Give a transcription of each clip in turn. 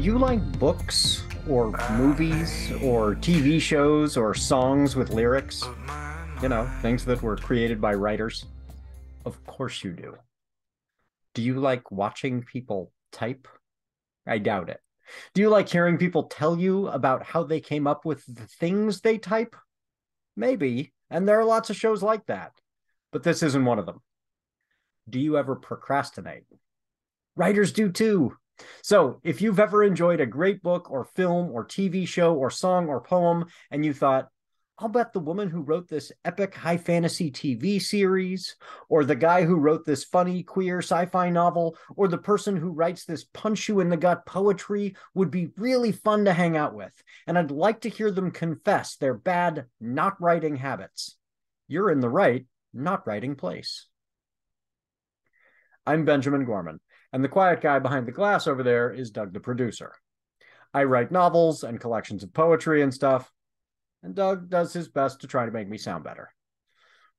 you like books or movies or TV shows or songs with lyrics? You know, things that were created by writers? Of course you do. Do you like watching people type? I doubt it. Do you like hearing people tell you about how they came up with the things they type? Maybe. And there are lots of shows like that. But this isn't one of them. Do you ever procrastinate? Writers do too. So, if you've ever enjoyed a great book or film or TV show or song or poem, and you thought, I'll bet the woman who wrote this epic high fantasy TV series, or the guy who wrote this funny queer sci fi novel, or the person who writes this punch you in the gut poetry would be really fun to hang out with. And I'd like to hear them confess their bad not writing habits. You're in the right, not writing place. I'm Benjamin Gorman. And the quiet guy behind the glass over there is Doug, the producer. I write novels and collections of poetry and stuff, and Doug does his best to try to make me sound better.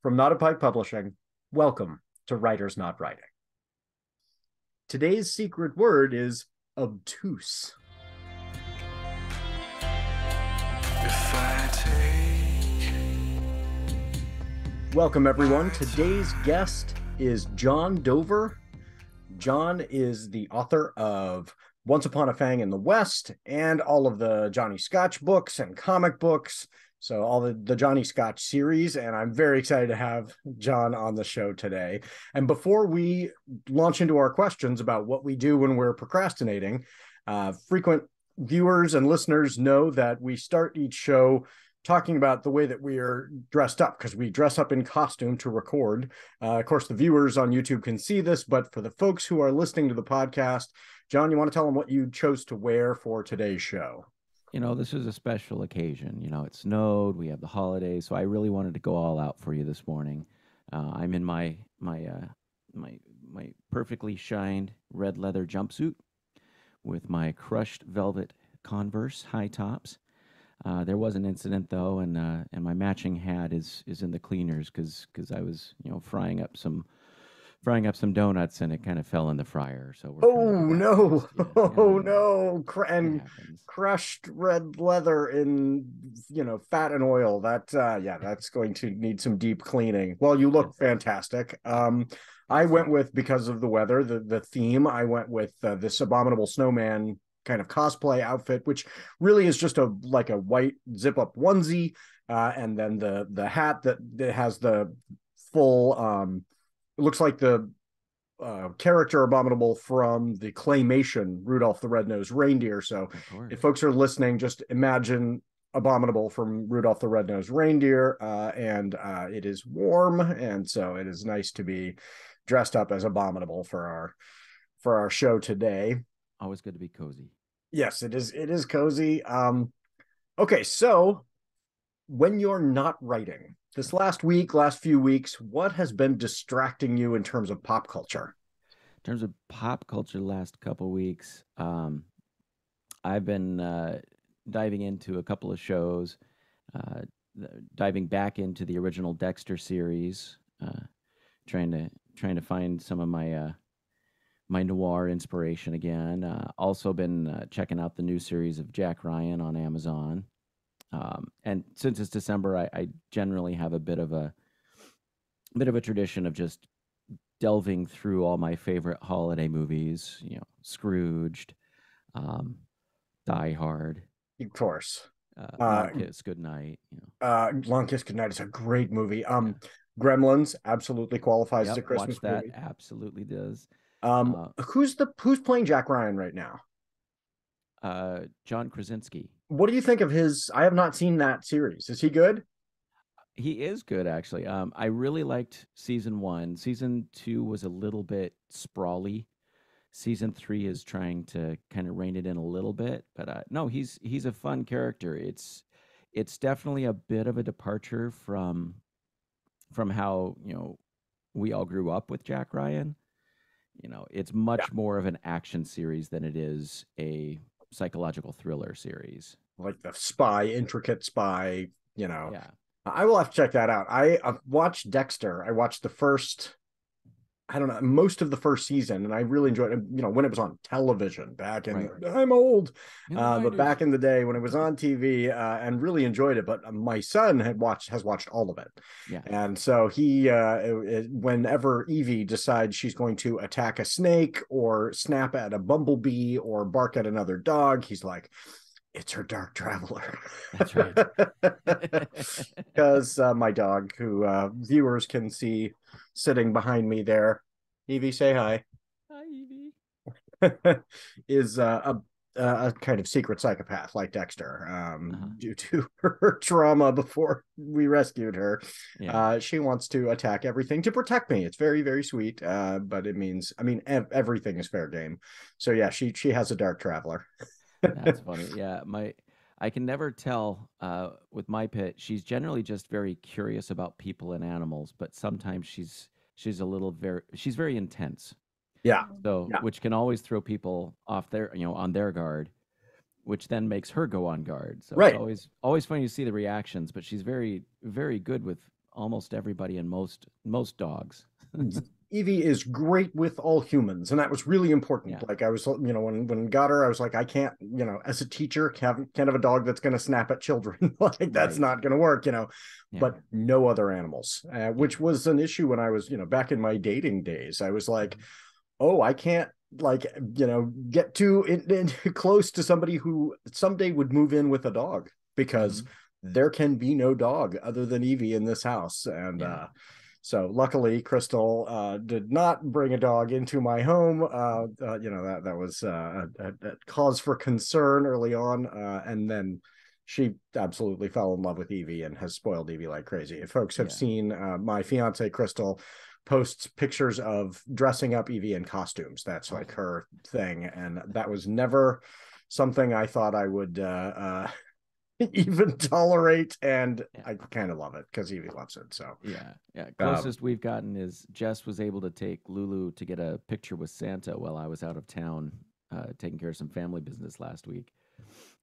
From Not a Pipe Publishing, welcome to Writers Not Writing. Today's secret word is obtuse. Welcome, everyone. Today's guest is John Dover, John is the author of Once Upon a Fang in the West and all of the Johnny Scotch books and comic books. So, all the, the Johnny Scotch series. And I'm very excited to have John on the show today. And before we launch into our questions about what we do when we're procrastinating, uh, frequent viewers and listeners know that we start each show talking about the way that we are dressed up because we dress up in costume to record. Uh, of course, the viewers on YouTube can see this, but for the folks who are listening to the podcast, John, you want to tell them what you chose to wear for today's show? You know, this is a special occasion. You know, it snowed, we have the holidays, so I really wanted to go all out for you this morning. Uh, I'm in my my uh, my my perfectly shined red leather jumpsuit with my crushed velvet Converse high tops uh, there was an incident though, and uh, and my matching hat is is in the cleaners because because I was you know frying up some frying up some donuts and it kind of fell in the fryer. So oh no, yeah, oh yeah, no, Cr- and crushed red leather in you know fat and oil. That uh, yeah, that's going to need some deep cleaning. Well, you look fantastic. Um, I went with because of the weather, the the theme. I went with uh, this abominable snowman kind of cosplay outfit, which really is just a like a white zip up onesie, uh, and then the the hat that, that has the full. Um, it looks like the uh, character abominable from the claymation Rudolph the Red-Nosed Reindeer. So if folks are listening, just imagine abominable from Rudolph the Red-Nosed Reindeer, uh, and uh, it is warm, and so it is nice to be dressed up as abominable for our for our show today. Always good to be cozy. Yes, it is. It is cozy. Um, okay, so when you're not writing, this last week, last few weeks, what has been distracting you in terms of pop culture? In terms of pop culture, last couple weeks, um, I've been uh, diving into a couple of shows, uh, diving back into the original Dexter series, uh, trying to trying to find some of my uh, my noir inspiration again. Uh, also been uh, checking out the new series of Jack Ryan on Amazon. Um, and since it's December, I, I, generally have a bit of a bit of a tradition of just delving through all my favorite holiday movies. You know, Scrooged, um, Die Hard, of course. Uh, uh Long Kiss Goodnight. You know. uh, Long Kiss Goodnight is a great movie. Um, yeah. Gremlins absolutely qualifies yep, as a Christmas that. movie. Absolutely does. Um, uh, who's the who's playing Jack Ryan right now? Uh, John Krasinski. What do you think of his? I have not seen that series. Is he good? He is good, actually. Um, I really liked season one. Season two was a little bit sprawly. Season three is trying to kind of rein it in a little bit, but uh, no, he's he's a fun character. It's it's definitely a bit of a departure from from how you know we all grew up with Jack Ryan. You know, it's much yeah. more of an action series than it is a psychological thriller series. Like the spy, intricate spy, you know. Yeah. I will have to check that out. I, I've watched Dexter. I watched the first I don't know, most of the first season, and I really enjoyed it. You know, when it was on television back in, Right. I'm old, uh, but back in the day when it was on TV, uh, and really enjoyed it. But my son had watched, has watched all of it, Yeah. and so he, uh, it- whenever Evie decides she's going to attack a snake or snap at a bumblebee or bark at another dog, he's like, "It's her dark traveler." That's right. because uh, my dog, who uh, viewers can see sitting behind me there, Evie, say hi, Hi, Evie. is uh, a a kind of secret psychopath like Dexter. Um, Uh-huh. Due to her trauma before we rescued her, Yeah. uh, she wants to attack everything to protect me. It's very very sweet, uh, but it means I mean ev- everything is fair game. So yeah, she she has a dark traveler. That's funny. Yeah, my I can never tell uh, with my pet. She's generally just very curious about people and animals, but sometimes she's she's a little very she's very intense. Yeah, So Yeah. which can always throw people off their you know on their guard, which then makes her go on guard. So Right. it's always always funny to see the reactions, but she's very very good with almost everybody and most most dogs. Evie is great with all humans, and that was really important. Yeah. Like I was, you know, when when got her, I was like, I can't, you know, as a teacher, have can't have a dog that's going to snap at children. like that's Right. not going to work, you know. Yeah. But no other animals, uh, which was an issue when I was, you know, back in my dating days. I was like, oh, I can't like, you know, get too in, in, close to somebody who someday would move in with a dog because Mm-hmm. there can be no dog other than Evie in this house, and. Yeah. uh so luckily, Crystal uh, did not bring a dog into my home. Uh, uh, you know that that was uh, a, a- cause for concern early on, uh, and then she absolutely fell in love with Evie and has spoiled Evie like crazy. If folks have Yeah. seen uh, my fiance Crystal posts pictures of dressing up Evie in costumes, that's like Oh. her thing, and that was never something I thought I would uh, uh, even tolerate, and Yeah. I kind of love it because Evie loves it. So. Yeah, yeah. Um, Closest we've gotten is Jess was able to take Lulu to get a picture with Santa while I was out of town, uh, taking care of some family business last week.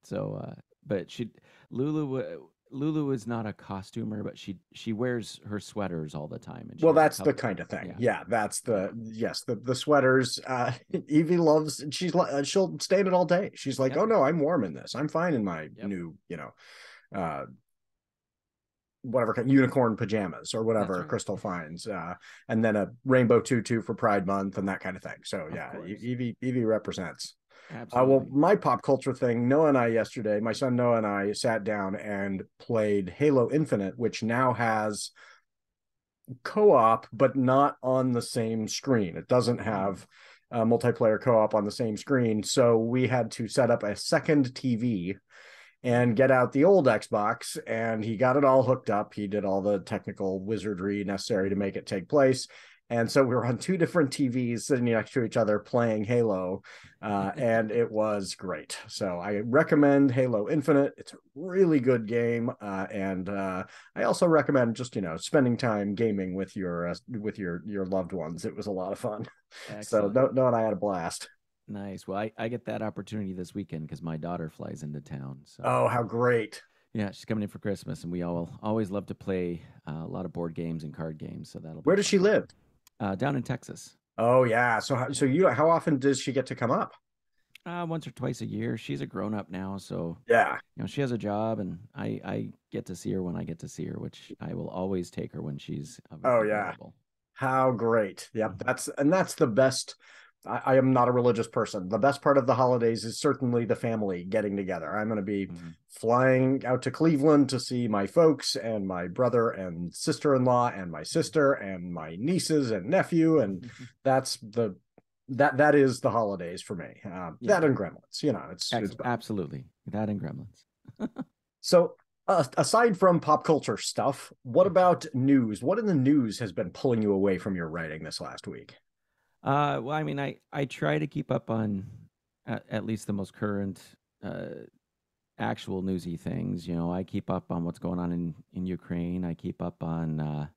So, uh, but she, Lulu, Lulu is not a costumer, but she she wears her sweaters all the time. And well that's the kind of thing yeah. yeah, that's the yes the the sweaters uh evie loves she's like uh, she'll stay in it all day she's like Yep. oh no i'm warm in this i'm fine in my Yep. new you know uh whatever kind unicorn pajamas or whatever right. crystal finds uh and then a rainbow tutu for pride month and that kind of thing so Of yeah course. Evie evie represents uh, well, my pop culture thing, Noah and I yesterday, my son Noah and I sat down and played Halo Infinite, which now has co-op, but not on the same screen. It doesn't have uh, multiplayer co-op on the same screen, so we had to set up a second TV and get out the old Xbox, and he got it all hooked up. He did all the technical wizardry necessary to make it take place. And so we were on two different TVs sitting next to each other playing Halo, uh, and it was great. So I recommend Halo Infinite. It's a really good game, uh, and uh, I also recommend just you know spending time gaming with your uh, with your your loved ones. It was a lot of fun. So no, no, and I had a blast. nice. Well, I, I get that opportunity this weekend because my daughter flies into town. So Oh, how great! yeah, she's coming in for Christmas, and we all always love to play uh, a lot of board games and card games. So that'll. be Where does she live? Uh, down in Texas. Oh yeah. So how- so you how often does she get to come up? Uh, once or twice a year. She's a grown up now, so Yeah. you know she has a job, and I I get to see her when I get to see her, which I will always take her when she's av- Oh, yeah. How great. Yep. Mhm. That's and that's the best. I, I am not a religious person. The best part of the holidays is certainly the family getting together. I'm going to be Mhm. flying out to Cleveland to see my folks and my brother and sister in law and my sister and my nieces and nephew. And that's the that that is the holidays for me. Uh, Yeah. That and gremlins, you know, it's, Ex- it's absolutely that and Gremlins. so. Uh, aside from pop culture stuff, what about news? What in the news has been pulling you away from your writing this last week? Uh, well, I mean, I I try to keep up on at, at least the most current uh, actual newsy things. You know, I keep up on what's going on in in Ukraine. I keep up on uh,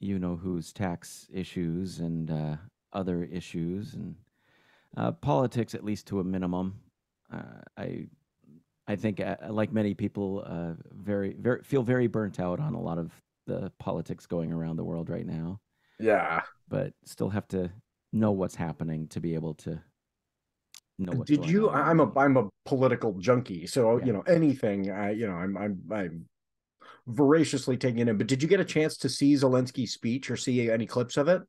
you know whose tax issues and uh, other issues and uh, politics, at least to a minimum. Uh, I I think, uh, like many people, uh, very very feel very burnt out on a lot of the politics going around the world right now. Yeah. But still have to know what's happening to be able to know uh, what's Did you? on. I'm a I'm a political junkie, so Yeah. you know anything. I you know I'm I'm I'm voraciously taking in. But did you get a chance to see Zelensky's speech or see any clips of it?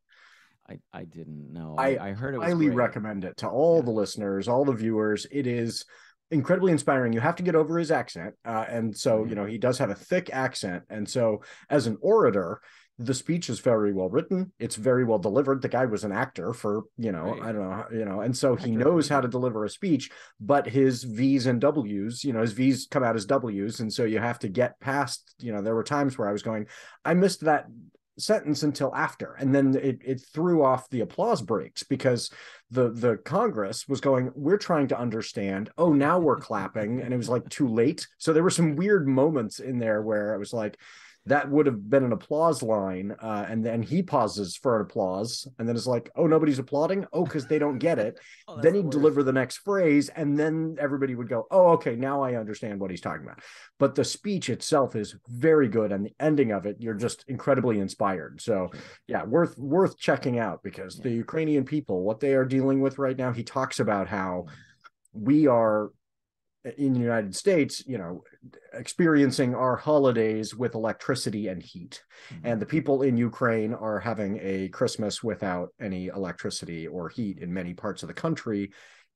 I, I didn't know. I I, I heard it was highly great. recommend it to all Yeah. the listeners, all the viewers. It is incredibly inspiring. You have to get over his accent, uh, and so Yeah. you know he does have a thick accent, and so as an orator. The speech is very well written. It's very well delivered. The guy was an actor for, you know, Right. I don't know, you know, and so he knows how to deliver a speech, but his V's and W's, you know, his V's come out as W's. And so you have to get past, you know, there were times where I was going, I missed that sentence until after and then it, it threw off the applause breaks because the the congress was going we're trying to understand oh now we're clapping and it was like too late so there were some weird moments in there where i was like that would have been an applause line uh, and then he pauses for an applause and then it's like oh nobody's applauding? Oh because they don't get it. Oh, then he'd worst. deliver the next phrase and then everybody would go oh okay now i understand what he's talking about. But the speech itself is very good and the ending of it you're just incredibly inspired. So yeah worth worth checking out because the ukrainian people what they are dealing with right now he talks about how we are in the united states you know experiencing our holidays with electricity and heat Mhm. and the people in Ukraine are having a Christmas without any electricity or heat in many parts of the country.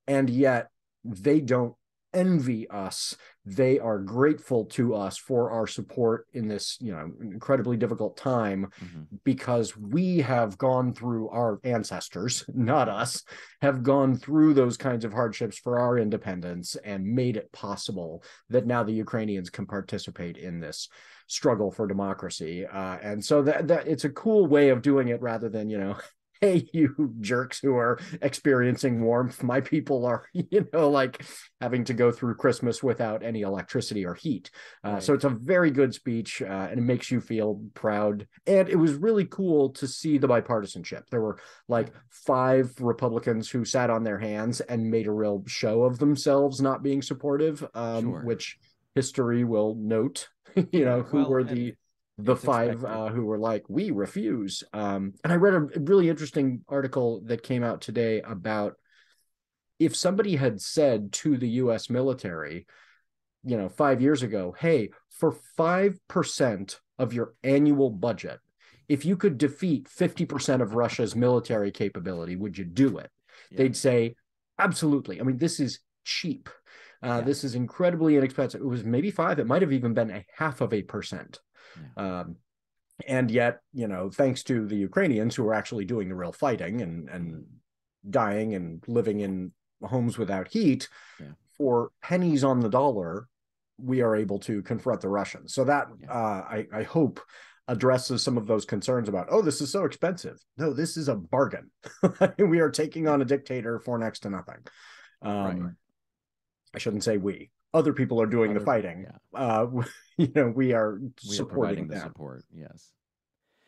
And yet they don't envy us. They are grateful to us for our support in this, you know, incredibly difficult time Mhm. because we have gone through our ancestors, not us, have gone through those kinds of hardships for our independence and made it possible that now the Ukrainians can participate in this struggle for democracy. Uh, and so that, that it's a cool way of doing it rather than, you know, hey, you jerks who are experiencing warmth, my people are, you know, like having to go through Christmas without any electricity or heat. Uh, Right. So it's a very good speech uh, and it makes you feel proud. And it was really cool to see the bipartisanship. There were like five Republicans who sat on their hands and made a real show of themselves not being supportive, um, Sure. which history will note, you know, who well, were and the it's five uh, who were like, we refuse. Um, and I read a really interesting article that came out today about if somebody had said to the US military, you know, five years ago, hey, for 5% of your annual budget, if you could defeat 50% of Russia's military capability, would you do it? Yeah. They'd say, absolutely. I mean, this is cheap. Uh, Yeah. This is incredibly inexpensive. It was maybe five. It might have even been a half of a percent. Um, and yet, you know, thanks to the Ukrainians who are actually doing the real fighting and and dying and living in homes without heat, Yeah. for pennies on the dollar, we are able to confront the Russians. So that Yeah. uh, I, I hope addresses some of those concerns about, oh, this is so expensive. No, this is a bargain. we are taking on a dictator for next to nothing. Um, Right. I shouldn't say we. Other people are doing the fighting. yeah. Uh, you know, we are We are supporting providing the support. Yes.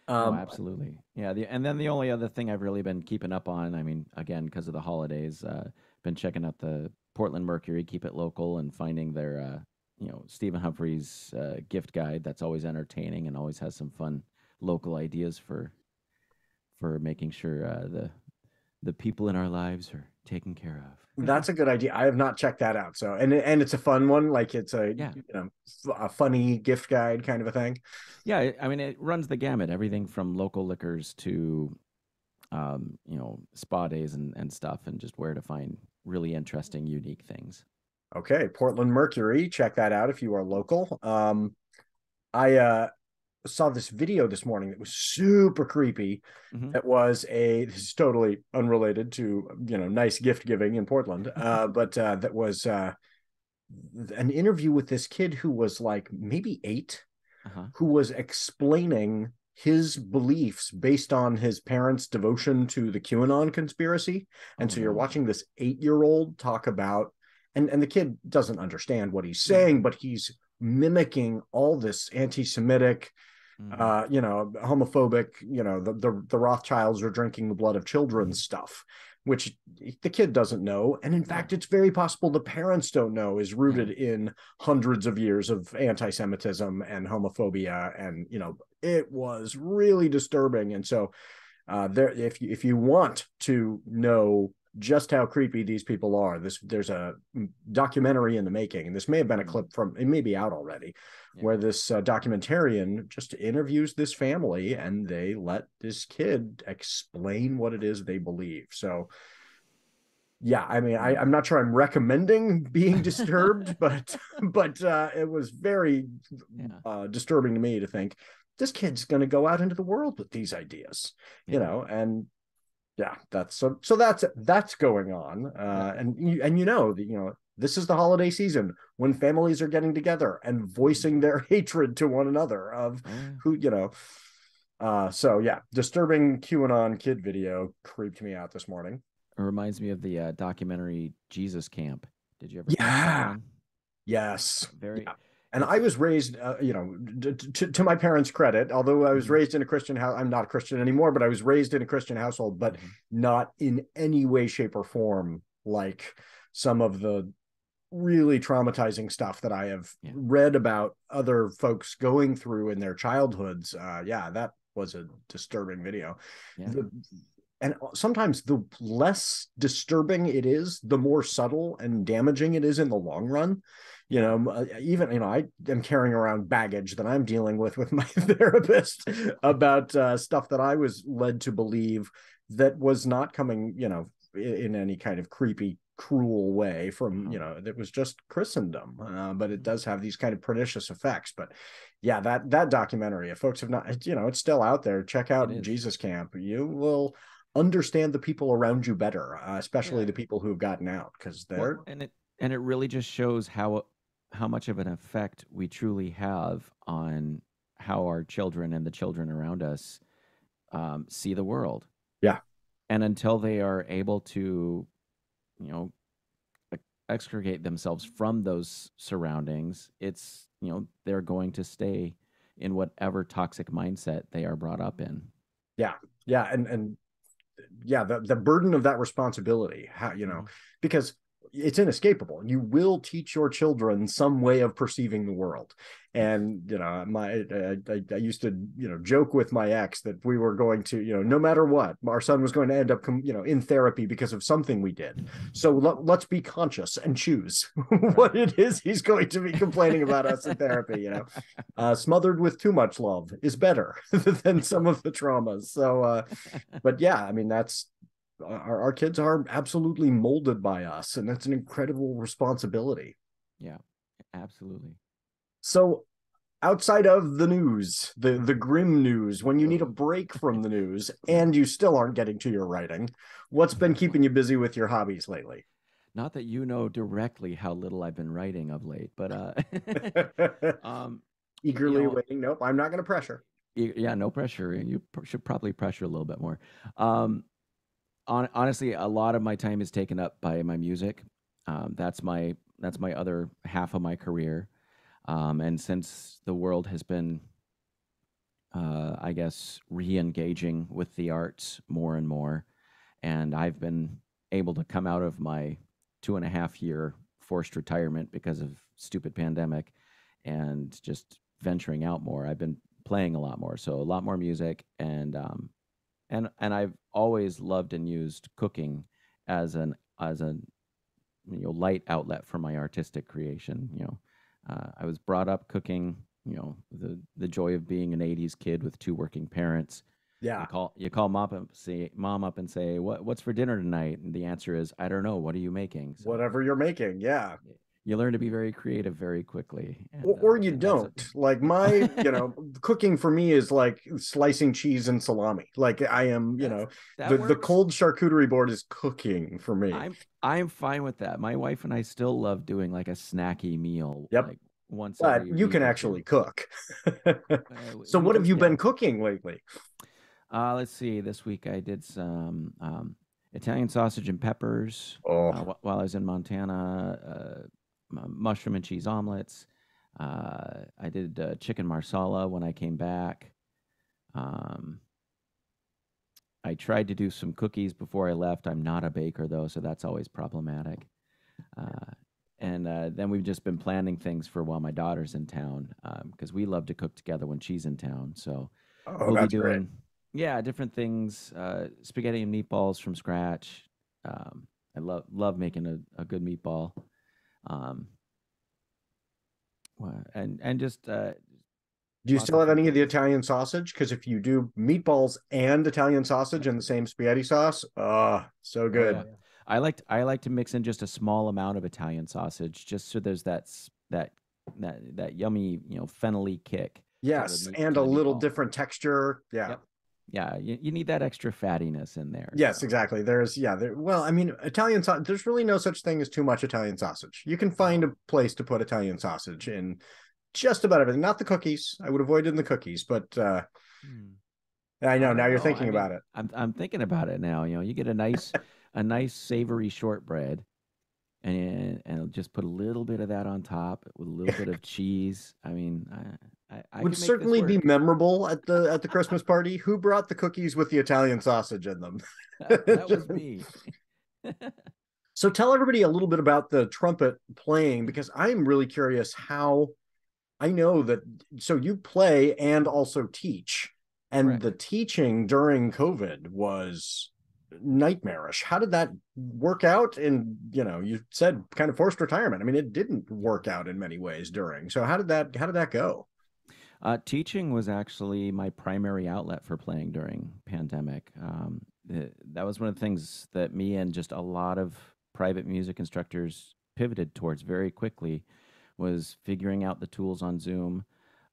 Um, no, absolutely. Yeah. The, and then the only other thing I've really been keeping up on, I mean, again, because of the holidays, uh, been checking out the Portland Mercury, keep it local, and finding their, uh, you know, Steven Humphrey's uh, gift guide. That's always entertaining and always has some fun local ideas for, for making sure uh, the, the people in our lives are taken care of. That's a good idea. I have not checked that out. So, and and it's a fun one. Like it's a Yeah. you know a funny gift guide kind of a thing. Yeah, I- I mean, it runs the gamut. Everything from local liquors to, um, you know, spa days and, and stuff, and just where to find really interesting, unique things. Okay, Portland Mercury. Check that out if you are local. Um, I uh saw this video this morning that was super creepy. Mhm. That was a this is totally unrelated to you know nice gift giving in Portland. Uh, but uh, that was uh an interview with this kid who was like maybe eight Uh-huh. who was explaining his beliefs based on his parents' devotion to the QAnon conspiracy. And Oh, so you're watching this eight-year-old talk about, and, and the kid doesn't understand what he's saying, but he's mimicking all this anti-Semitic, Mhm. uh, you know, homophobic, you know, the, the the Rothschilds are drinking the blood of children Mm-hmm. stuff, which the kid doesn't know. And in fact, it's very possible the parents don't know is rooted in hundreds of years of anti-Semitism and homophobia. And, you know, it was really disturbing. And so Uh, there, if you, if you want to know just how creepy these people are, this there's a documentary in the making, and this may have been a clip from it may be out already, yeah. where this uh, documentarian just interviews this family and they let this kid explain what it is they believe. So yeah i mean I, i'm not sure i'm recommending being disturbed but but uh, it was very yeah. uh, disturbing to me to think this kid's going to go out into the world with these ideas yeah. you know and yeah that's so so that's that's going on uh, and you and you know the, you know this is the holiday season when families are getting together and voicing their hatred to one another of who you know uh so yeah disturbing qanon kid video creeped me out this morning it reminds me of the uh, documentary Jesus Camp. Did you ever? Yeah. Yes. Very. Yeah. And I was raised, uh, you know, to, to my parents' credit, although I was mm-hmm. raised in a Christian house, I'm not a Christian anymore, but I was raised in a Christian household, but mm-hmm. not in any way, shape, or form like some of the really traumatizing stuff that I have yeah. read about other folks going through in their childhoods. Uh, yeah, that was a disturbing video. Yeah. The, and sometimes the less disturbing it is the more subtle and damaging it is in the long run you know uh, even you know i am carrying around baggage that i'm dealing with with my therapist about uh, stuff that i was led to believe that was not coming you know in any kind of creepy cruel way from you know that was just christendom uh, but it does have these kind of pernicious effects. But yeah that that documentary if folks have not you know it's still out there. Check out jesus camp. You will understand the people around you better, uh, especially yeah. the people who've gotten out because they're and it and it really just shows how how much of an effect we truly have on how our children and the children around us um, see the world. Yeah, and until they are able to, you know, extricate themselves from those surroundings, it's you know they're going to stay in whatever toxic mindset they are brought up in. Yeah, yeah, and and yeah the, the burden of that responsibility how you know mm-hmm. because it's inescapable you will teach your children some way of perceiving the world. And you know my I, I, used to you know joke with my ex that we were going to you know no matter what our son was going to end up you know in therapy because of something we did. So let, let's be conscious and choose what it is he's going to be complaining about us in therapy you know? Uh, smothered with too much love is better than some of the traumas. So uh but yeah i mean that's our, our kids are absolutely molded by us and that's an incredible responsibility yeah absolutely so outside of the news, the the grim news, when you need a break from the news and you still aren't getting to your writing, what's been keeping you busy with your hobbies lately? Not that you know directly how little I've been writing of late, but uh um eagerly you know, waiting. Nope, I'm not going to pressure. Yeah, no pressure. and You should probably pressure a little bit more. Um on, honestly, a lot of my time is taken up by my music. Um, that's my that's my other half of my career. Um, and since the world has been, uh, I guess, re engaging with the arts more and more, and I've been able to come out of my two and a half year forced retirement because of stupid pandemic and just venturing out more. I've been playing a lot more, so a lot more music and um, and and I've always loved and used cooking as an as a you know light outlet for my artistic creation. You know, uh, I was brought up cooking. You know, the the joy of being an '80s kid with two working parents. Yeah. You call you call mom up say mom up and say what what's for dinner tonight, and the answer is I don't know. What are you making? So, Whatever you're making. Yeah you learn to be very creative very quickly and, or, or, uh, you don't like my you know cooking for me is like slicing cheese and salami like i am you know the, the cold charcuterie board is cooking for me i'm i'm fine with that my wife and i still love doing like a snacky meal yep like once but you can actually cook uh, so what have you yeah. been cooking lately uh let's see this week i did some um Italian sausage and peppers oh. uh, while I was in Montana. Uh, mushroom and cheese omelets. Uh, I did uh, chicken marsala when I came back. Um, I tried to do some cookies before I left. I'm not a baker though, so that's always problematic. Uh, and uh, then we've just been planning things for while my daughter's in town because um, we love to cook together when she's in town. So oh, we'll be doing. Great. yeah, different things. Uh, spaghetti and meatballs from scratch. Um, I love love making a, a good meatball. Um, and and just uh, do you still have any of the Italian sausage? Because if you do meatballs and Italian sausage in the same spaghetti sauce, oh, so good. Oh, yeah. I like I like to mix in just a small amount of Italian sausage, just so there's that that that that yummy you know fennelly kick. Yes, and a little different texture. Yeah. Yep. Yeah, you, you need that extra fattiness in there. Yes, so. exactly. There's yeah, there well, I mean, Italian sausage there's really no such thing as too much Italian sausage. You can find a place to put Italian sausage in just about everything. Not the cookies. I would avoid in the cookies, but uh hmm. I know now you're thinking I mean, about it. I'm I'm thinking about it now. You know, you get a nice a nice savory shortbread and and just put a little bit of that on top with a little bit of cheese. I mean, I, I, I would certainly be memorable at the at the Christmas party. Who brought the cookies with the Italian sausage in them? that, that was me. so tell everybody a little bit about the trumpet playing because I'm really curious how I know that so you play and also teach and Correct. the teaching during COVID was nightmarish. How did that work out? And you know, you said kind of forced retirement. I mean, it didn't work out in many ways during. So how did that how did that go? Uh, teaching was actually my primary outlet for playing during pandemic. Um, that was one of the things that me and just a lot of private music instructors pivoted towards very quickly was figuring out the tools on Zoom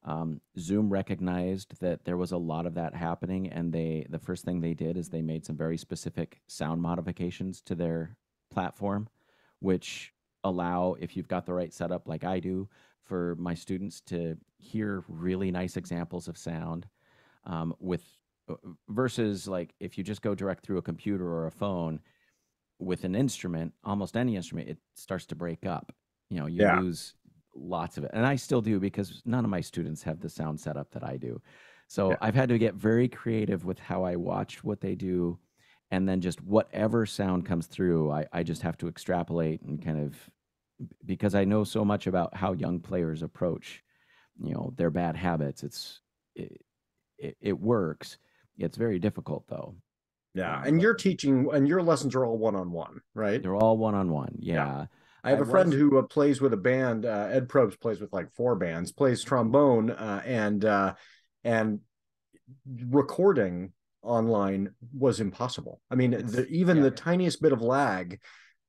um, Zoom recognized that there was a lot of that happening, and they the first thing they did is they made some very specific sound modifications to their platform, which allow, if you've got the right setup, like I do, for my students to hear really nice examples of sound um, with uh, versus like if you just go direct through a computer or a phone with an instrument, almost any instrument, it starts to break up. You know, you yeah. lose lots of it. And I still do because none of my students have the sound setup that I do. So yeah. I've had to get very creative with how I watch what they do. And then just whatever sound comes through, I, I just have to extrapolate and kind of because I know so much about how young players approach, you know, their bad habits. It's it, it, it works. It's very difficult though. Yeah, and you're teaching, and your lessons are all one on one, right? They're all one on one. Yeah. I have I a friend who uh, plays with a band. Uh, Ed Probst plays with like four bands, plays trombone, uh, and uh, and recording online was impossible. I mean, the, even yeah. the tiniest bit of lag,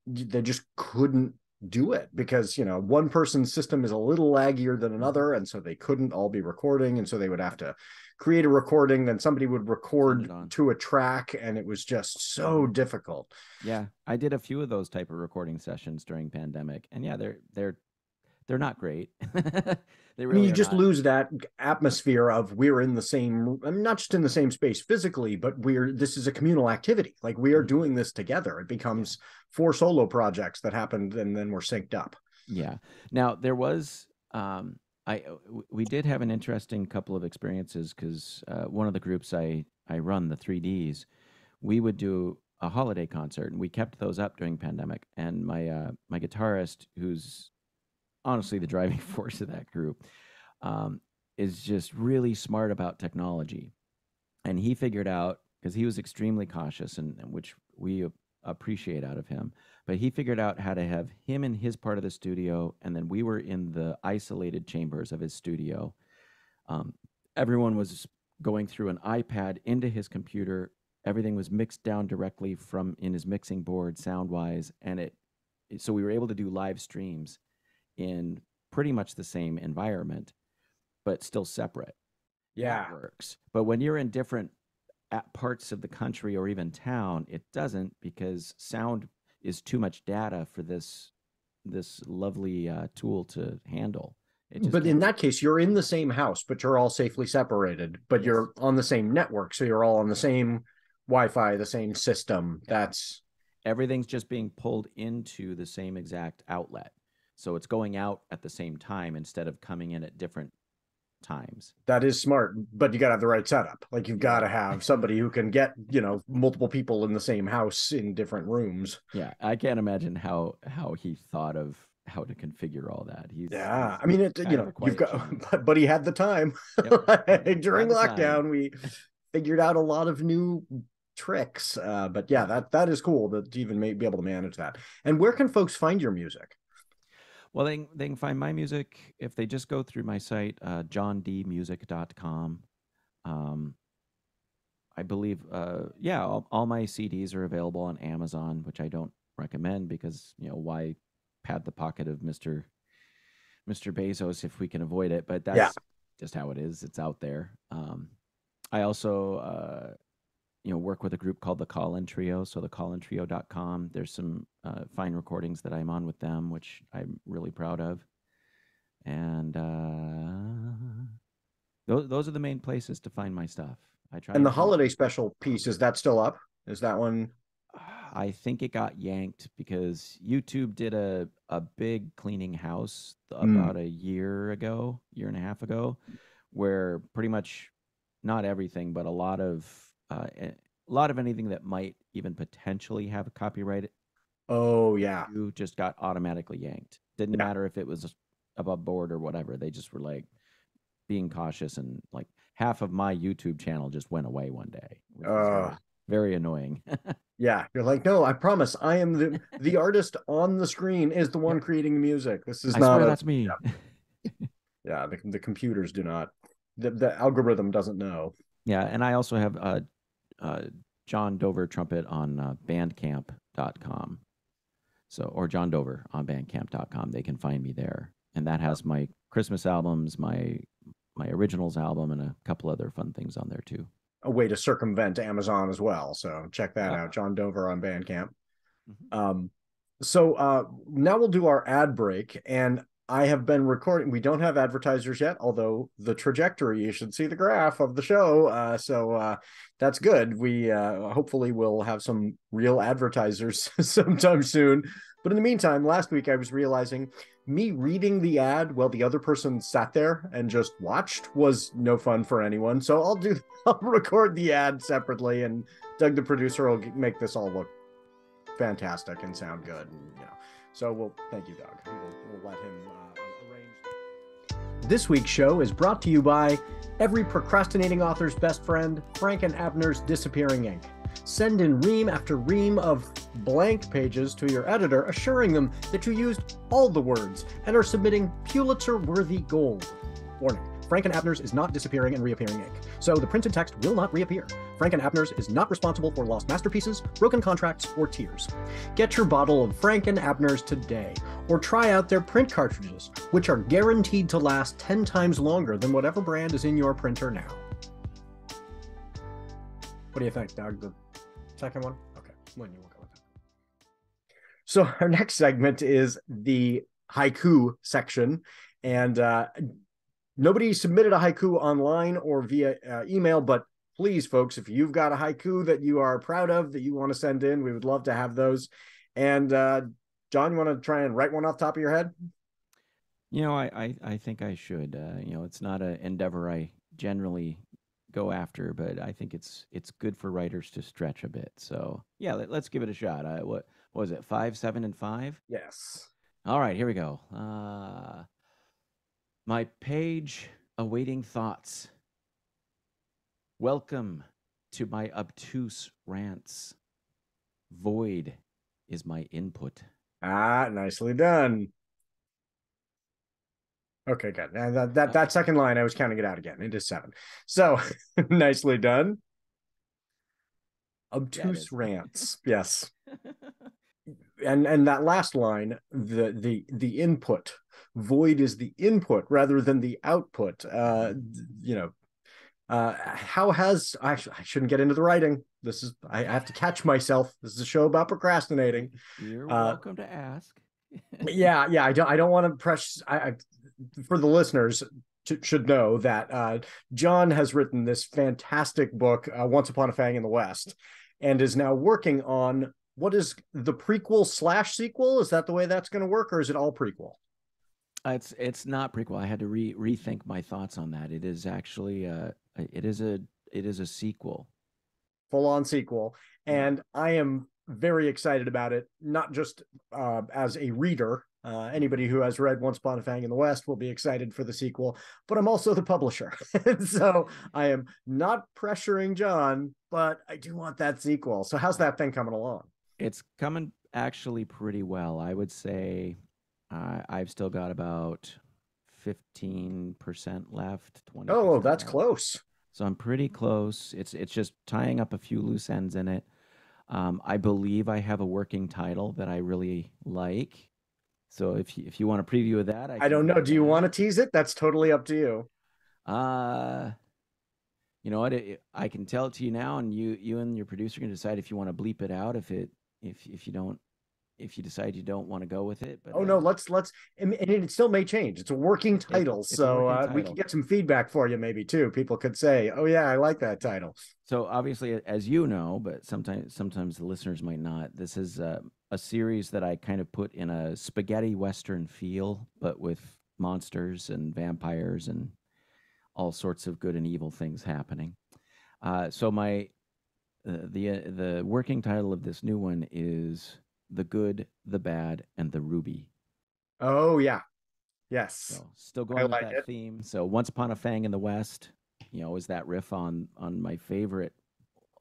they just couldn't do it because you know one person's system is a little laggier than mm-hmm. another, and so they couldn't all be recording, and so they would have to create a recording, then somebody would record to a track, and it was just so difficult. Yeah, I did a few of those type of recording sessions during pandemic, and yeah, they're they're they're not great. they really I mean, you just not. lose that atmosphere of we're in the same. I mean, not just in the same space physically, but we're this is a communal activity. Like we are mm-hmm. doing this together. It becomes four solo projects that happened, and then we're synced up. Yeah. Now there was um, I we did have an interesting couple of experiences because uh, one of the groups I I run the 3Ds, we would do a holiday concert and we kept those up during pandemic. And my uh, my guitarist, who's honestly the driving force of that group, um, is just really smart about technology, and he figured out because he was extremely cautious and, and which we appreciate out of him but he figured out how to have him in his part of the studio, and then we were in the isolated chambers of his studio. Um, everyone was going through an iPad into his computer. Everything was mixed down directly from in his mixing board, sound wise, and it. So we were able to do live streams in pretty much the same environment, but still separate. Yeah, that works. But when you're in different parts of the country or even town, it doesn't because sound is too much data for this this lovely uh, tool to handle. But in that case, you're in the same house, but you're all safely separated. But you're on the same network, so you're all on the same Wi-Fi, the same system. That's everything's just being pulled into the same exact outlet. So it's going out at the same time instead of coming in at different times. That is smart, but you got to have the right setup. Like you've got to have somebody who can get, you know, multiple people in the same house in different rooms. Yeah, I can't imagine how how he thought of how to configure all that. He's Yeah, he's I mean it you know, you've got but, but he had the time. Yep. During lockdown time. we figured out a lot of new tricks. Uh, but yeah, that that is cool to, to even may, be able to manage that. And where can folks find your music? Well, they, they can find my music if they just go through my site, uh, johndmusic.com. Um, I believe, uh, yeah, all, all my CDs are available on Amazon, which I don't recommend because, you know, why pad the pocket of Mr. Mr. Bezos if we can avoid it? But that's Yeah. just how it is. It's out there. Um, I also, uh, you know, work with a group called the Call In Trio. So the callinTrio.com. There's some uh, fine recordings that I'm on with them, which I'm really proud of. And uh, those those are the main places to find my stuff. I try And the holiday special piece is that still up? Is that one? I think it got yanked because YouTube did a a big cleaning house Mm. about a year ago, year and a half ago, where pretty much not everything, but a lot of uh, a lot of anything that might even potentially have a copyright Oh yeah, you just got automatically yanked. Didn't Yeah. matter if it was above board or whatever. They just were like being cautious and like half of my YouTube channel just went away one day. was very- annoying. yeah. You're like, no, I promise, I am the the artist on the screen is the one creating the music. This is I not a, that's me. yeah. The, the computers do not. The the algorithm doesn't know. Yeah, and I also have uh, uh, John Dover trumpet on uh, Bandcamp.com. So, or John Dover on Bandcamp.com. They can find me there, and that has my Christmas albums, my my originals album, and a couple other fun things on there too. A way to circumvent Amazon as well. So check that Yeah. out. John Dover on Bandcamp. Mhm. Um, so uh, now we'll do our ad break, and I have been recording. We don't have advertisers yet, although the trajectory you should see the graph of the show. Uh, so uh, that's good. We uh, hopefully will have some real advertisers sometime soon. But in the meantime, last week I was realizing me reading the ad while the other person sat there and just watched was no fun for anyone. So I'll do. I'll record the ad separately, and Doug, the producer, will make this all look fantastic and sound good. And, you know, so we'll thank you, Doug. We'll, we'll let him uh, arrange. This week's show is brought to you by every procrastinating author's best friend, Frank and Abner's Disappearing Ink. Send in ream after ream of blank pages to your editor, assuring them that you used all the words and are submitting Pulitzer worthy gold. Warning Frank and Abner's is not disappearing and reappearing ink, so the printed text will not reappear. Frank and Abner's is not responsible for lost masterpieces, broken contracts, or tears. Get your bottle of Frank and Abner's today, or try out their print cartridges, which are guaranteed to last 10 times longer than whatever brand is in your printer now. What do you think, Doug? The second one? Okay, you will go with that. So our next segment is the haiku section, and uh, nobody submitted a haiku online or via uh, email, but please, folks, if you've got a haiku that you are proud of that you want to send in, we would love to have those. And uh, John, you want to try and write one off the top of your head? You know, I I, I think I should. Uh, you know, it's not an endeavor I generally go after, but I think it's it's good for writers to stretch a bit. So yeah, let, us give it a shot. Uh, what, what was it? Five, seven, and five. Yes. All right, here we go. Uh, my page awaiting thoughts. Welcome to my obtuse rants. Void is my input. Ah, nicely done. Okay, good. That, that that second line, I was counting it out again. It is seven. So nicely done. Obtuse rants. Yes. and and that last line the the the input void is the input rather than the output uh you know uh how has I, sh- I shouldn't get into the writing. This is I, have to catch myself. This is a show about procrastinating. You're Uh, welcome to ask. yeah yeah i don't i don't want to press i, I for the listeners to, should know that uh john has written this fantastic book uh, once upon a fang in the west and is now working on what is the prequel slash sequel? Is that the way that's going to work or is it all prequel Uh, It's it's not prequel. I had to re rethink my thoughts on that. It is actually uh it is a it is a sequel. full on sequel and i am very excited about it not just uh, as a reader Uh, anybody who has read Once Upon a Fang in the West will be excited for the sequel, but I'm also the publisher. so I am not pressuring John, but I do want that sequel. So how's that thing coming along? It's coming actually pretty well. I would say uh, I've still got about 15% left. 20 Oh, that's left. close. So I'm pretty close. It's it's just tying up a few loose ends in it. Um, I believe I have a working title that I really like. So if you, if you want a preview of that, I, I don't know. Do you want to tease it? That's totally up to you. Uh, you know what? It, I can tell it to you now, and you you and your producer can decide if you want to bleep it out. If it if if you don't if you decide you don't want to go with it. But oh uh, no, let's let's and, it still may change. It's a working title, so working uh, title. we can get some feedback for you maybe too. People could say, "Oh yeah, I like that title." So obviously, as you know, but sometimes sometimes the listeners might not. This is uh, a series that I kind of put in a spaghetti western feel, but with monsters and vampires and all sorts of good and evil things happening. Uh, so my uh, the uh, the working title of this new one is the good, the bad, and the ruby. Oh yeah, yes. So still going I with like that it. theme. So once upon a fang in the west, you know, is that riff on on my favorite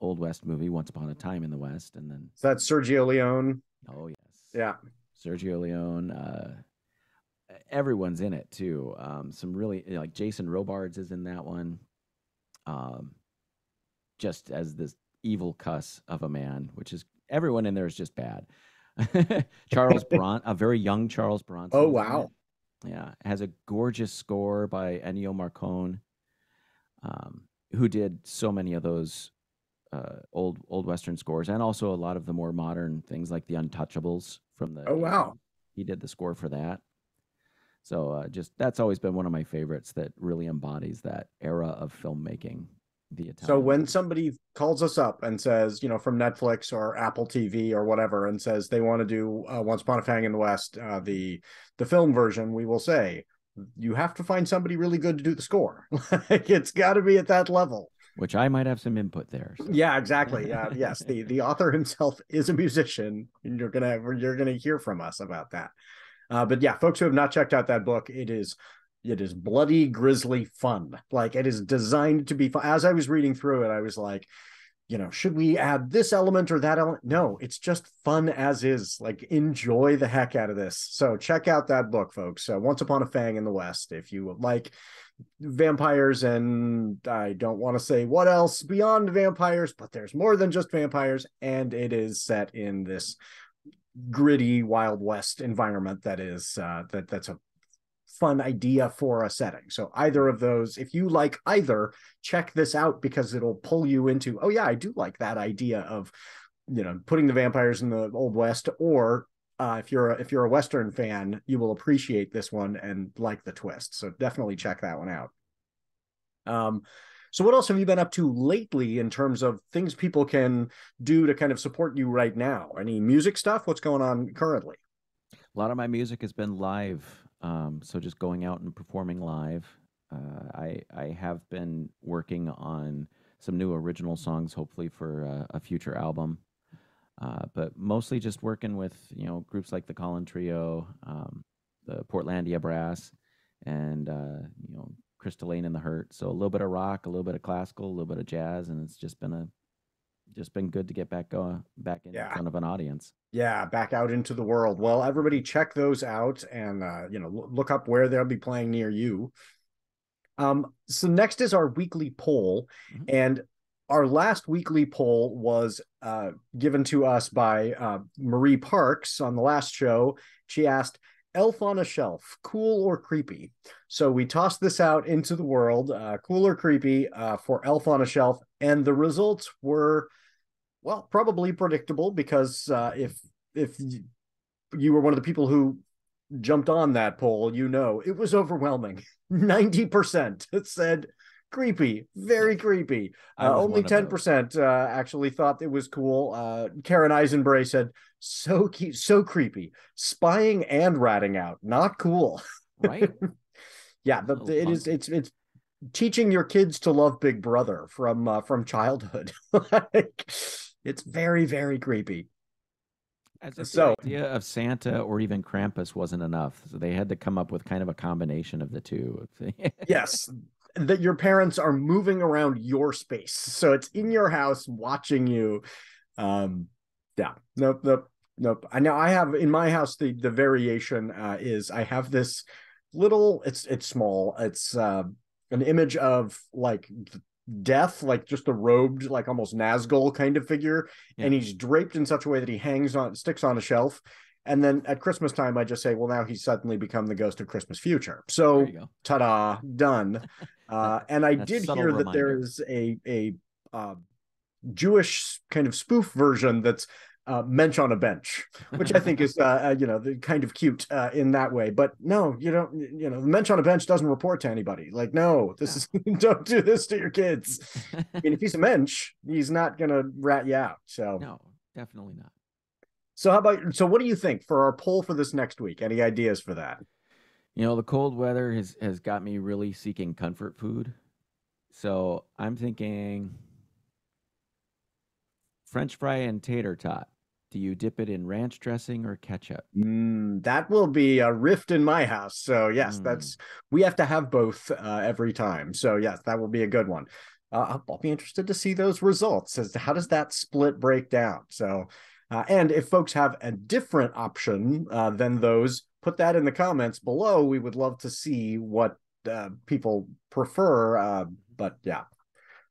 old west movie, Once Upon a Time in the West, and then so that's Sergio Leone. Oh yes, yeah, Sergio Leone. Uh, everyone's in it too. Um, some really you know, like Jason Robards is in that one. Um, just as this evil cuss of a man, which is everyone in there is just bad. Charles Bron, a very young Charles Bronson. Oh wow! Yeah, has a gorgeous score by Ennio Morricone, um, who did so many of those uh, old old Western scores, and also a lot of the more modern things like the Untouchables from the. Oh wow! He did the score for that. So uh, just that's always been one of my favorites that really embodies that era of filmmaking the Italian. So when somebody calls us up and says, you know, from Netflix or Apple TV or whatever, and says they want to do uh, Once Upon a Fang in the West, uh, the the film version, we will say you have to find somebody really good to do the score. like it's got to be at that level. Which I might have some input there. So. Yeah, exactly. Uh, yes, the the author himself is a musician, and you're gonna you're gonna hear from us about that. Uh, but yeah, folks who have not checked out that book, it is it is bloody grisly fun. Like it is designed to be fun. As i was reading through it i was like you know should we add this element or that element no it's just fun as is. Like enjoy the heck out of this. So check out that book folks. Uh, once upon a fang in the west if you like vampires and i don't want to say what else beyond vampires but there's more than just vampires and it is set in this gritty wild west environment that is uh, that that's a fun idea for a setting. So either of those, if you like either, check this out because it'll pull you into, oh yeah, I do like that idea of, you know, putting the vampires in the old west. Or uh, if you're a, if you're a Western fan, you will appreciate this one and like the twist. So definitely check that one out. Um, so what else have you been up to lately in terms of things people can do to kind of support you right now? Any music stuff? What's going on currently? A lot of my music has been live um, so just going out and performing live. Uh, I I have been working on some new original songs, hopefully for uh, a future album. Uh, but mostly just working with you know groups like the Colin Trio, um, the Portlandia Brass, and uh, you know Crystal Lane and the Hurt. So a little bit of rock, a little bit of classical, a little bit of jazz, and it's just been a just been good to get back going back in yeah. front of an audience. Yeah back out into the world. Well everybody check those out and uh, you know look up where they'll be playing near you. Um so next is our weekly poll mm-hmm. and our last weekly poll was uh, given to us by uh, marie parks on the last show. She asked elf on a shelf cool or creepy? So we tossed this out into the world uh, cool or creepy uh, for elf on a shelf and the results were well, probably predictable because uh, if if you were one of the people who jumped on that poll, you know it was overwhelming. Ninety percent said creepy, very creepy. Uh, only ten percent uh, actually thought it was cool. Uh, Karen Eisenbray said so so creepy, spying and ratting out, not cool. Right. yeah, the, it is. It's it's teaching your kids to love Big Brother from uh, from childhood. like, it's very, very creepy. As if So- the idea of Santa or even Krampus wasn't enough, so they had to come up with kind of a combination of the two. yes that your parents are moving around your space so it's in your house watching you um yeah nope nope nope i know i have in my house the the variation uh is i have this little it's it's small it's uh an image of like death like just a robed like almost nazgul kind of figure. And he's draped in such a way that he hangs on sticks on a shelf. And then at christmas time i just say well now he's suddenly become the ghost of christmas future. So There you go. ta-da done. Uh and i did hear that there is a a uh, jewish kind of spoof version that's uh mensch on a bench which i think is uh, uh you know the kind of cute uh in that way but no you don't you know the mensch on a bench doesn't report to anybody like no this is don't do this to your kids i mean if he's a mensch he's not gonna rat you out so no, definitely not. so how about so what do you think for our poll for this next week any ideas for that You know, the cold weather has has got me really seeking comfort food. So I'm thinking French fry and tater tot. Do you dip it in ranch dressing or ketchup? Mm, that will be a rift in my house. So yes, Mm. that's we have to have both uh, every time. So yes, that will be a good one. Uh, I'll, be interested to see those results as to how does that split break down. So, uh, and if folks have a different option uh, than those, put that in the comments below. We would love to see what uh, people prefer. Uh, but yeah,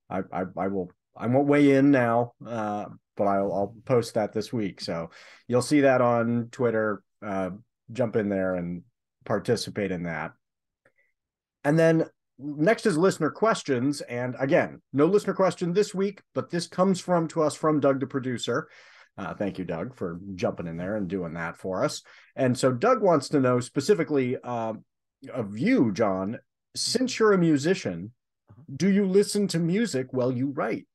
I, I I will I won't weigh in now. But I'll I'll post that this week. So you'll see that on Twitter. Uh, jump in there and participate in that. And then next is listener questions. And again, no listener question this week, but this comes from to us from Doug, the producer. Uh, thank you, Doug, for jumping in there and doing that for us. And so Doug wants to know specifically uh, of you, John, since you're a musician, do you listen to music while you write?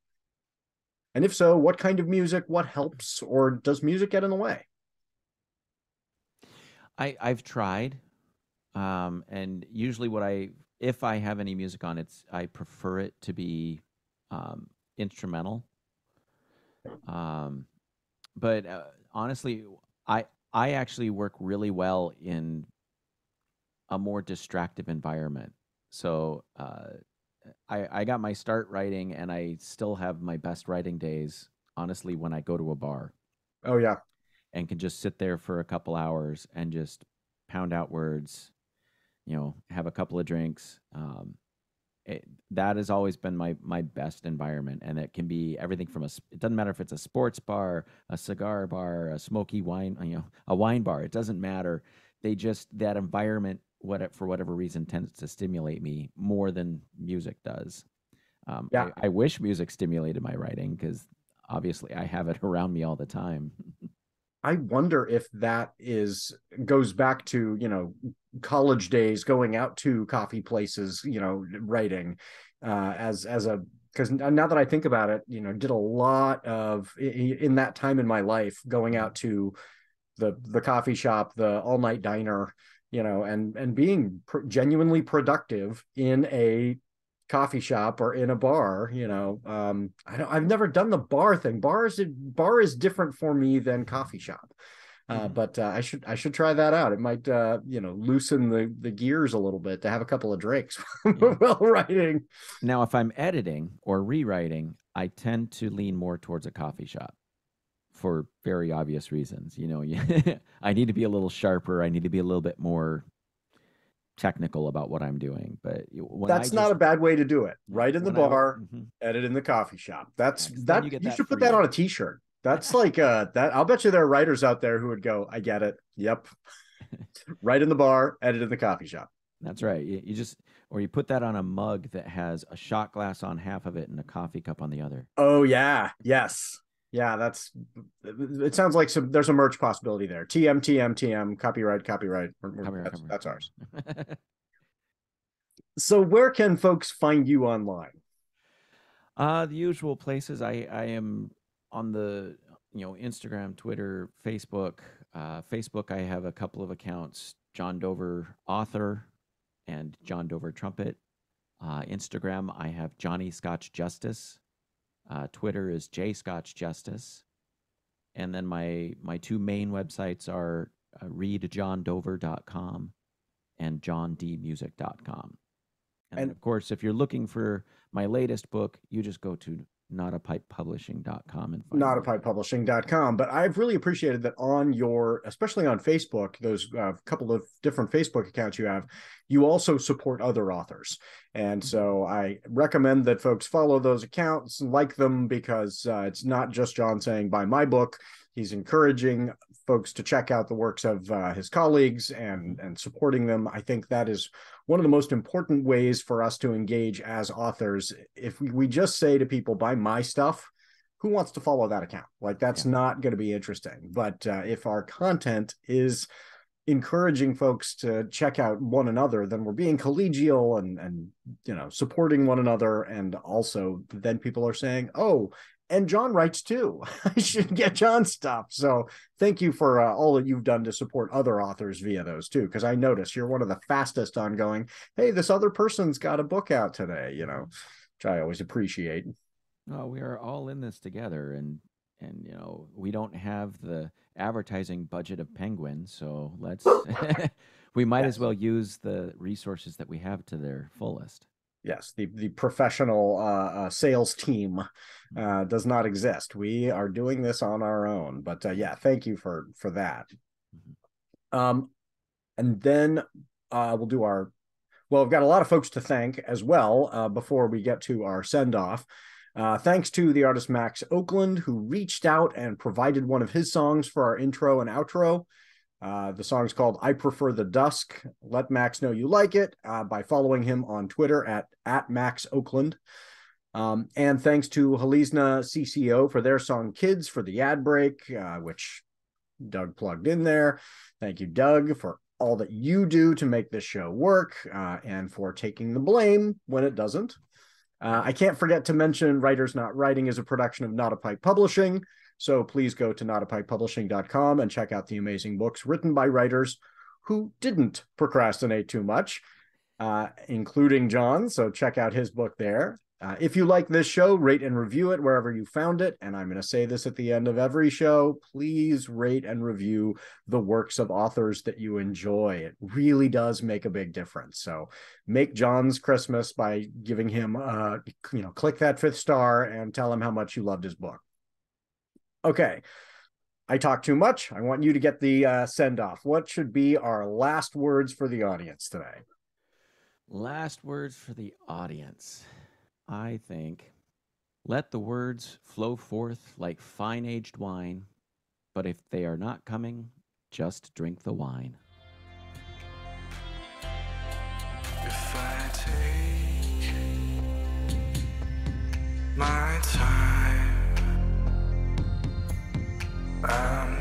And if so, what kind of music? What helps, or does music get in the way? I I've tried, um, and usually what I if I have any music on, it's I prefer it to be um, instrumental. Um, but uh, honestly, I I actually work really well in a more distractive environment. So uh, I I got my start writing, and I still have my best writing days. Honestly, when I go to a bar Oh yeah, and can just sit there for a couple hours and just pound out words, you know, have a couple of drinks. Um, it, that has always been my my best environment, and it can be everything from a. It doesn't matter if it's a sports bar, a cigar bar, a smoky wine, you know, a wine bar. It doesn't matter. They just that environment, what it for whatever reason, tends to stimulate me more than music does. Um, Yeah. I, I wish music stimulated my writing because obviously I have it around me all the time. I wonder if that is goes back to you know college days, going out to coffee places, you know, writing uh, as as a because now that I think about it, you know, did a lot of in that time in my life going out to the the coffee shop, the all night diner, you know, and and being pr- genuinely productive in a coffee shop or in a bar you know um i don't i've never done the bar thing. Bar is bar is different for me than coffee shop. Uh, Mhm. but uh, i should i should try that out. It might uh you know loosen the the gears a little bit to have a couple of drinks Yeah. while writing. Now, if I'm editing or rewriting, I tend to lean more towards a coffee shop for very obvious reasons. You know, I need to be a little sharper. I need to be a little bit more technical about what I'm doing. But when I that's not a bad way to do it right in the when I- bar Mhm. edit in the coffee shop that's Yeah, that you you, that should put that on a t-shirt that's like uh that i'll bet you there are writers out there who would go i get it yep right in the bar edit in the coffee shop That's right. You, you just or you put that on a mug that has a shot glass on half of it and a coffee cup on the other. Oh yeah, yes, yeah. That's. It sounds like some. There's a merch possibility there. TM TM TM. Copyright. Copyright. Copyright, that's, copyright. that's ours. So where can folks find you online? Uh, the usual places. I I am on the you know Instagram, Twitter, Facebook. Uh, Facebook, I have a couple of accounts: John Dover author and John Dover trumpet. Uh, Instagram, I have Johnny Scotch Justice. Uh, Twitter is J Scotch Justice. and then my my two main websites are uh, readjohndover.com and johndmusic.com. And, And- of course, if you're looking for my latest book, you just go to notapipepublishing.com and notapipepublishing.com. But I've really appreciated that on your, especially on Facebook, those uh, couple of different Facebook accounts you have, you also support other authors. And so I recommend that folks follow those accounts like them because uh, it's not just John saying, buy my book. He's encouraging folks to check out the works of uh, his colleagues and and supporting them. I think that is one of the most important ways for us to engage as authors. If we, we just say to people, buy my stuff, who wants to follow that account? Like that's Yeah. not going to be interesting. But uh, if our content is encouraging folks to check out one another, then we're being collegial and and you know supporting one another, and also then people are saying, oh. And John writes too. I should get John stuff. So thank you for uh, all that you've done to support other authors via those too. Because I notice you're one of the fastest on going. Hey, this other person's got a book out today. You know, which I always appreciate. Oh, we are all in this together, and and you know we don't have the advertising budget of Penguin, so let's we might Yes. as well use the resources that we have to their fullest. Yes, the the professional uh, uh, sales team uh, does not exist. We are doing this on our own. But uh, yeah, thank you for for that. Mhm. Um, and then uh, we'll do our. Well, we've got a lot of folks to thank as well uh, before we get to our send off. Uh, thanks to the artist Max Oakland, who reached out and provided one of his songs for our intro and outro. Uh, the song is called I Prefer the Dusk. Let Max know you like it uh, by following him on Twitter at, at Max Oakland. Um, and thanks to Halizna CCO for their song Kids for the ad break, uh, which Doug plugged in there. Thank you, Doug, for all that you do to make this show work uh, and for taking the blame when it doesn't. Uh, I can't forget to mention Writers Not Writing is a production of Not a Pipe Publishing. So please go to notapipepublishing.com and check out the amazing books written by writers who didn't procrastinate too much, uh, including John. So check out his book there. Uh, if you like this show, rate and review it wherever you found it. And I'm going to say this at the end of every show please rate and review the works of authors that you enjoy. It really does make a big difference. So make John's Christmas by giving him, uh, you know, click that fifth star and tell him how much you loved his book. Okay. I talk too much. I want you to get the uh, send off. What should be our last words for the audience today? Last words for the audience. I think let the words flow forth like fine aged wine, but if they are not coming, just drink the wine. my time I'm